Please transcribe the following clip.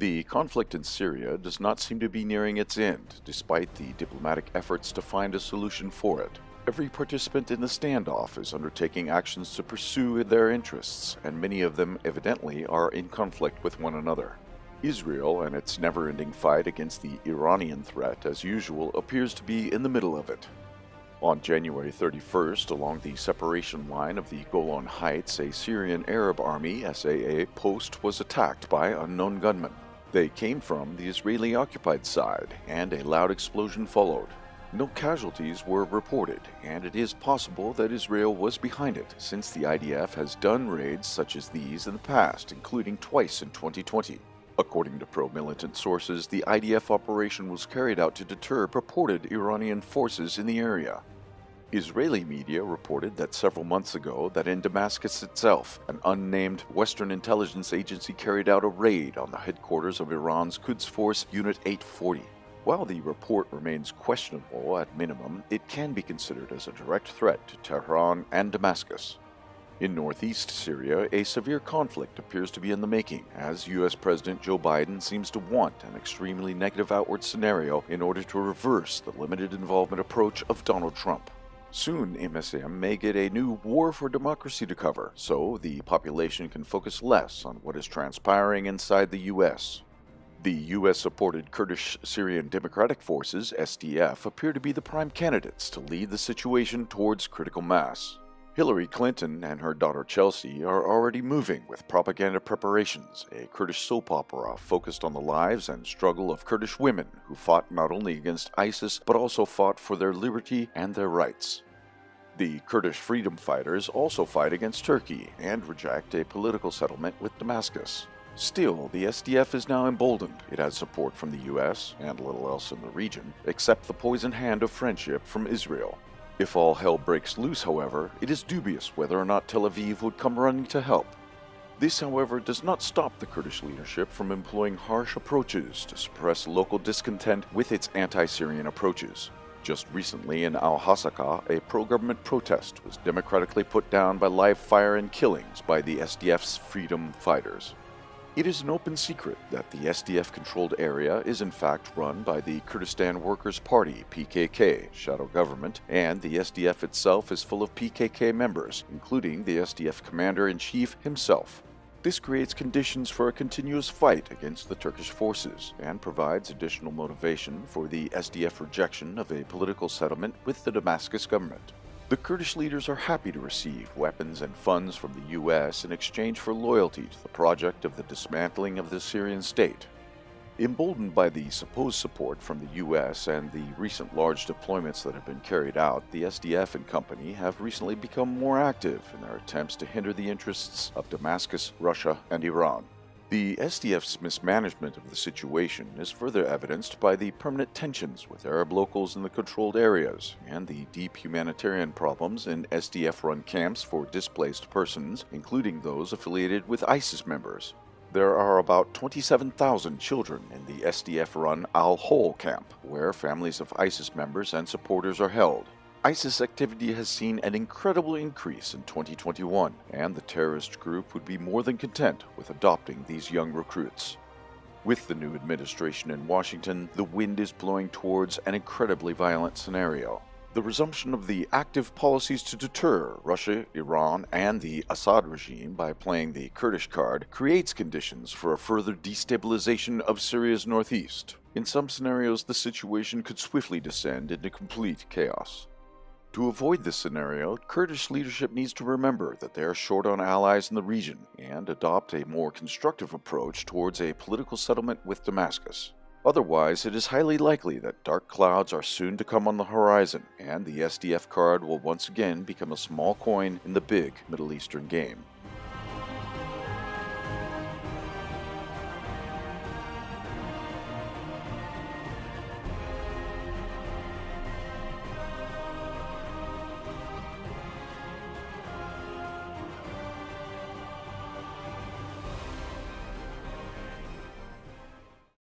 The conflict in Syria does not seem to be nearing its end, despite the diplomatic efforts to find a solution for it. Every participant in the standoff is undertaking actions to pursue their interests, and many of them evidently are in conflict with one another. Israel and its never ending fight against the Iranian threat, as usual, appears to be in the middle of it. On January 31st, along the separation line of the Golan Heights, a Syrian Arab Army SAA post was attacked by unknown gunmen. They came from the Israeli occupied side, and a loud explosion followed. No casualties were reported, and it is possible that Israel was behind it, since the IDF has done raids such as these in the past, including twice in 2020. According to pro militant sources, the IDF operation was carried out to deter purported Iranian forces in the area. Israeli media reported that several months ago that in Damascus itself, an unnamed Western intelligence agency carried out a raid on the headquarters of Iran's Quds Force Unit 840. While the report remains questionable at minimum, it can be considered as a direct threat to Tehran and Damascus. In northeast Syria, a severe conflict appears to be in the making, as U.S. President Joe Biden seems to want an extremely negative outward scenario in order to reverse the limited involvement approach of Donald Trump. Soon, MSM may get a new war for democracy to cover, so the population can focus less on what is transpiring inside the U.S. The U.S. supported Kurdish Syrian Democratic Forces, SDF, appear to be the prime candidates to lead the situation towards critical mass. Hillary Clinton and her daughter Chelsea are already moving with propaganda preparations, a Kurdish soap opera focused on the lives and struggle of Kurdish women who fought not only against ISIS but also fought for their liberty and their rights. The Kurdish freedom fighters also fight against Turkey and reject a political settlement with Damascus. Still, the SDF is now emboldened. It has support from the US and little else in the region, except the poison hand of friendship from Israel. If all hell breaks loose, however, it is dubious whether or not Tel Aviv would come running to help. This, however, does not stop the Kurdish leadership from employing harsh approaches to suppress local discontent with its anti Syrian approaches. Just recently in Al Hasaka, a pro government protest was democratically put down by live fire and killings by the SDF's freedom fighters. It is an open secret that the SDF controlled area is in fact run by the Kurdistan Workers' Party, PKK, shadow government, and the SDF itself is full of PKK members, including the SDF commander in chief himself. This creates conditions for a continuous fight against the Turkish forces and provides additional motivation for the SDF rejection of a political settlement with the Damascus government. The Kurdish leaders are happy to receive weapons and funds from the U.S. in exchange for loyalty to the project of the dismantling of the Syrian state. Emboldened by the supposed support from the U.S. and the recent large deployments that have been carried out, the SDF and company have recently become more active in their attempts to hinder the interests of Damascus, Russia, and Iran. The SDF's mismanagement of the situation is further evidenced by the permanent tensions with Arab locals in the controlled areas and the deep humanitarian problems in SDF run camps for displaced persons, including those affiliated with ISIS members. There are about 27,000 children in the SDF run Al Hol camp, where families of ISIS members and supporters are held. ISIS activity has seen an incredible increase in 2021, and the terrorist group would be more than content with adopting these young recruits. With the new administration in Washington, the wind is blowing towards an incredibly violent scenario. The resumption of the active policies to deter Russia, Iran, and the Assad regime by playing the Kurdish card creates conditions for a further destabilization of Syria's northeast. In some scenarios, the situation could swiftly descend into complete chaos. To avoid this scenario, Kurdish leadership needs to remember that they are short on allies in the region and adopt a more constructive approach towards a political settlement with Damascus. Otherwise, it is highly likely that dark clouds are soon to come on the horizon, and the SDF card will once again become a small coin in the big Middle Eastern game.